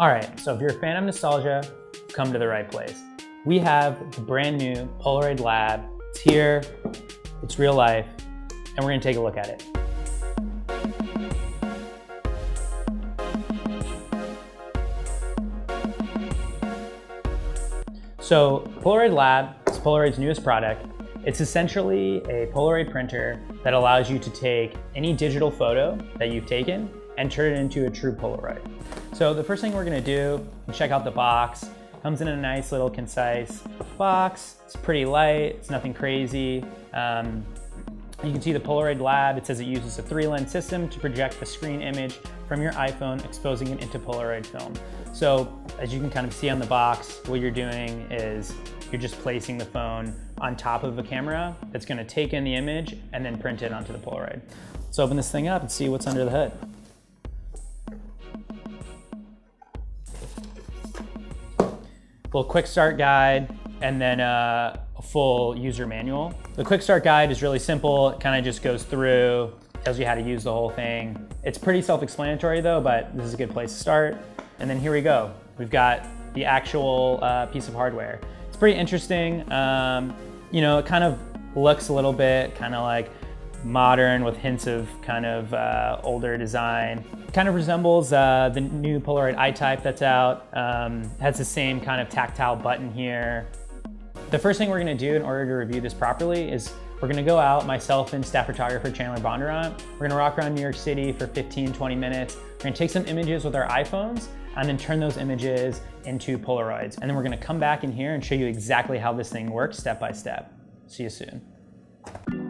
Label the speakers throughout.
Speaker 1: All right, so if you're a fan of nostalgia, come to the right place. We have the brand new Polaroid Lab. It's here, it's real life, and we're gonna take a look at it. So Polaroid Lab is Polaroid's newest product. It's essentially a Polaroid printer that allows you to take any digital photo that you've taken and turn it into a true Polaroid. So the first thing we're gonna do, check out the box. Comes in a nice little concise box. It's pretty light, it's nothing crazy. Um, you can see the Polaroid Lab. It says it uses a three lens system to project the screen image from your iPhone, exposing it into Polaroid film. So as you can kind of see on the box, what you're doing is you're just placing the phone on top of a camera that's gonna take in the image and then print it onto the Polaroid. Let's open this thing up and see what's under the hood. Little quick start guide, and then uh, a full user manual. The quick start guide is really simple. It kind of just goes through, tells you how to use the whole thing. It's pretty self-explanatory though, but this is a good place to start. And then here we go. We've got the actual uh, piece of hardware. It's pretty interesting. Um, you know, it kind of looks a little bit kind of like modern with hints of kind of uh, older design. Kind of resembles uh, the new Polaroid I-Type that's out. Um, has the same kind of tactile button here. The first thing we're gonna do in order to review this properly is we're gonna go out, myself and staff photographer Chandler Bondurant. We're gonna rock around New York City for 15, 20 minutes. We're gonna take some images with our iPhones and then turn those images into Polaroids. And then we're gonna come back in here and show you exactly how this thing works step by step. See you soon.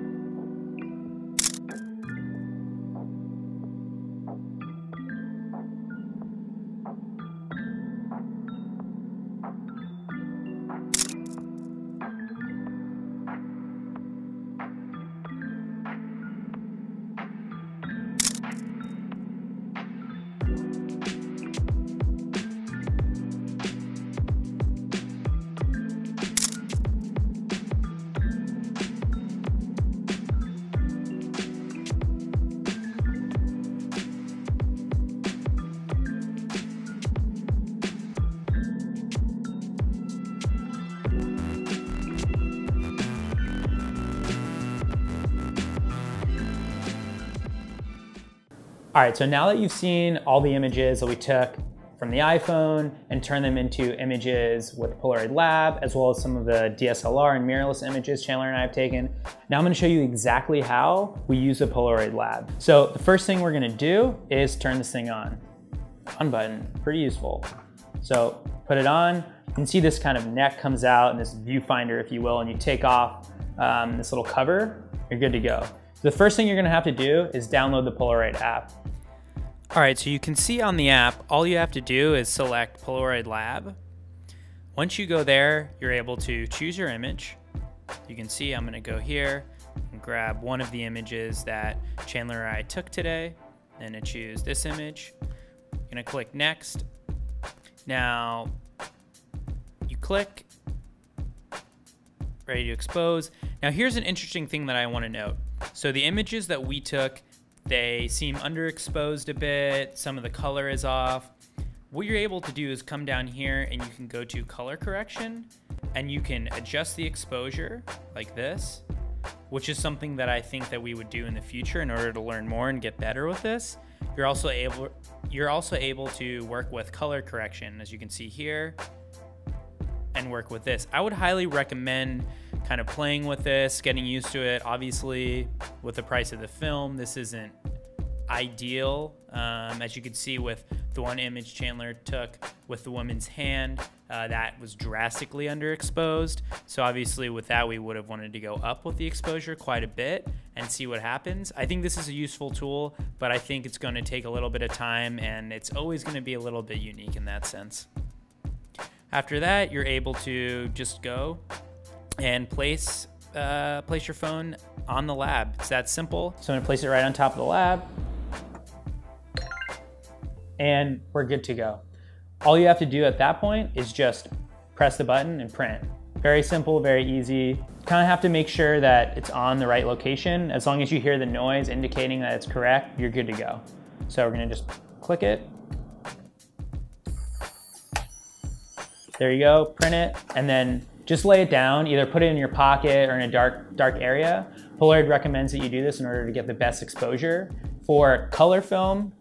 Speaker 1: All right, so now that you've seen all the images that we took from the iPhone and turned them into images with Polaroid Lab, as well as some of the DSLR and mirrorless images Chandler and I have taken, now I'm gonna show you exactly how we use the Polaroid Lab. So the first thing we're gonna do is turn this thing on. On button, pretty useful. So put it on, you can see this kind of neck comes out and this viewfinder, if you will, and you take off um, this little cover, you're good to go. The first thing you're gonna have to do is download the Polaroid app. All right, so you can see on the app, all you have to do is select Polaroid Lab. Once you go there, you're able to choose your image. You can see I'm gonna go here and grab one of the images that Chandler and I took today, and I choose this image. I'm gonna click next. Now, you click, ready to expose. Now here's an interesting thing that I wanna note. So the images that we took they seem underexposed a bit. Some of the color is off. What you're able to do is come down here and you can go to color correction and you can adjust the exposure like this, which is something that I think that we would do in the future in order to learn more and get better with this. You're also able you're also able to work with color correction as you can see here and work with this. I would highly recommend kind of playing with this, getting used to it. Obviously, with the price of the film, this isn't ideal. Um, as you can see with the one image Chandler took with the woman's hand, uh, that was drastically underexposed. So obviously with that, we would have wanted to go up with the exposure quite a bit and see what happens. I think this is a useful tool, but I think it's gonna take a little bit of time and it's always gonna be a little bit unique in that sense. After that, you're able to just go and place uh, place your phone on the lab. It's that simple. So I'm gonna place it right on top of the lab and we're good to go. All you have to do at that point is just press the button and print. Very simple, very easy. Kind of have to make sure that it's on the right location. As long as you hear the noise indicating that it's correct, you're good to go. So we're gonna just click it There you go, print it, and then just lay it down, either put it in your pocket or in a dark, dark area. Polaroid recommends that you do this in order to get the best exposure. For color film,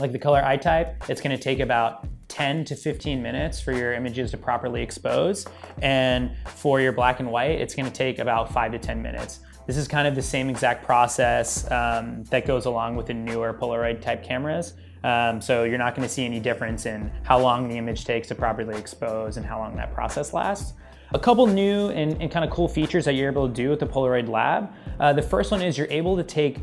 Speaker 1: like the color I-type, it's gonna take about 10 to 15 minutes for your images to properly expose. And for your black and white, it's gonna take about five to 10 minutes. This is kind of the same exact process um, that goes along with the newer Polaroid type cameras. Um, so you're not gonna see any difference in how long the image takes to properly expose and how long that process lasts. A couple new and, and kind of cool features that you're able to do with the Polaroid Lab. Uh, the first one is you're able to take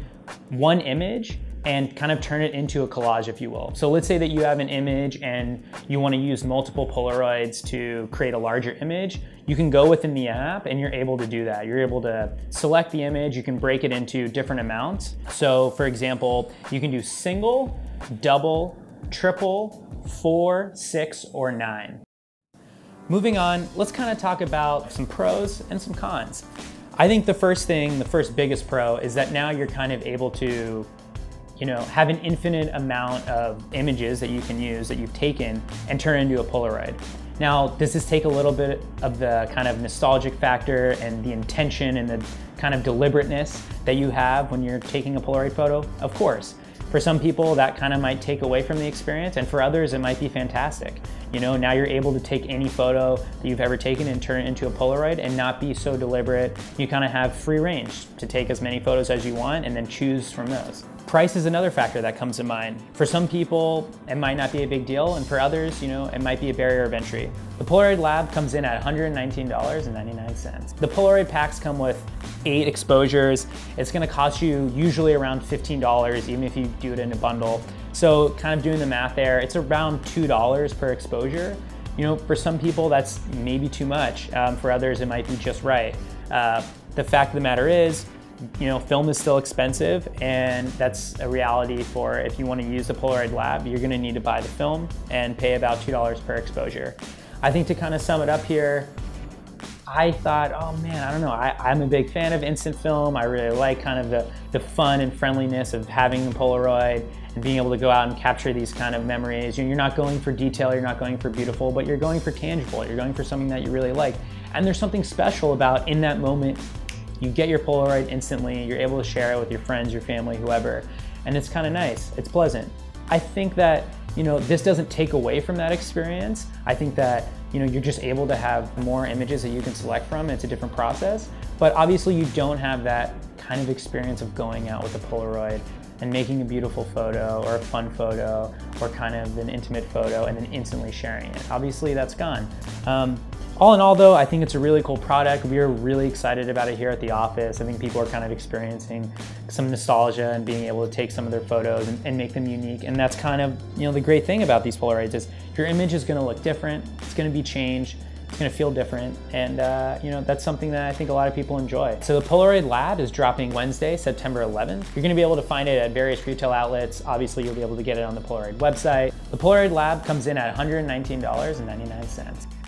Speaker 1: one image and kind of turn it into a collage, if you will. So let's say that you have an image and you wanna use multiple Polaroids to create a larger image. You can go within the app and you're able to do that. You're able to select the image, you can break it into different amounts. So for example, you can do single, double, triple, four, six, or nine. Moving on, let's kind of talk about some pros and some cons. I think the first thing, the first biggest pro is that now you're kind of able to you know, have an infinite amount of images that you can use that you've taken and turn into a Polaroid. Now, does this take a little bit of the kind of nostalgic factor and the intention and the kind of deliberateness that you have when you're taking a Polaroid photo? Of course. For some people, that kind of might take away from the experience, and for others, it might be fantastic. You know, now you're able to take any photo that you've ever taken and turn it into a Polaroid and not be so deliberate. You kind of have free range to take as many photos as you want and then choose from those. Price is another factor that comes to mind. For some people, it might not be a big deal, and for others, you know, it might be a barrier of entry. The Polaroid Lab comes in at $119.99. The Polaroid packs come with eight exposures. It's gonna cost you usually around $15, even if you do it in a bundle. So kind of doing the math there, it's around $2 per exposure. You know, for some people, that's maybe too much. Um, for others, it might be just right. Uh, the fact of the matter is, you know, film is still expensive and that's a reality for if you want to use the Polaroid Lab, you're going to need to buy the film and pay about $2 per exposure. I think to kind of sum it up here, I thought, oh man, I don't know. I, am a big fan of instant film. I really like kind of the, the fun and friendliness of having a Polaroid and being able to go out and capture these kind of memories. You're not going for detail, you're not going for beautiful, but you're going for tangible. You're going for something that you really like. And there's something special about in that moment you get your Polaroid instantly, you're able to share it with your friends, your family, whoever, and it's kind of nice, it's pleasant. I think that, you know, this doesn't take away from that experience. I think that, you know, you're just able to have more images that you can select from, it's a different process, but obviously you don't have that kind of experience of going out with a Polaroid and making a beautiful photo or a fun photo or kind of an intimate photo and then instantly sharing it. Obviously that's gone. Um, all in all though, I think it's a really cool product. We are really excited about it here at the office. I think people are kind of experiencing some nostalgia and being able to take some of their photos and, and make them unique. And that's kind of, you know, the great thing about these Polaroids is your image is gonna look different, it's gonna be changed, it's gonna feel different, and uh, you know that's something that I think a lot of people enjoy. So the Polaroid Lab is dropping Wednesday, September 11th. You're gonna be able to find it at various retail outlets. Obviously, you'll be able to get it on the Polaroid website. The Polaroid Lab comes in at $119.99.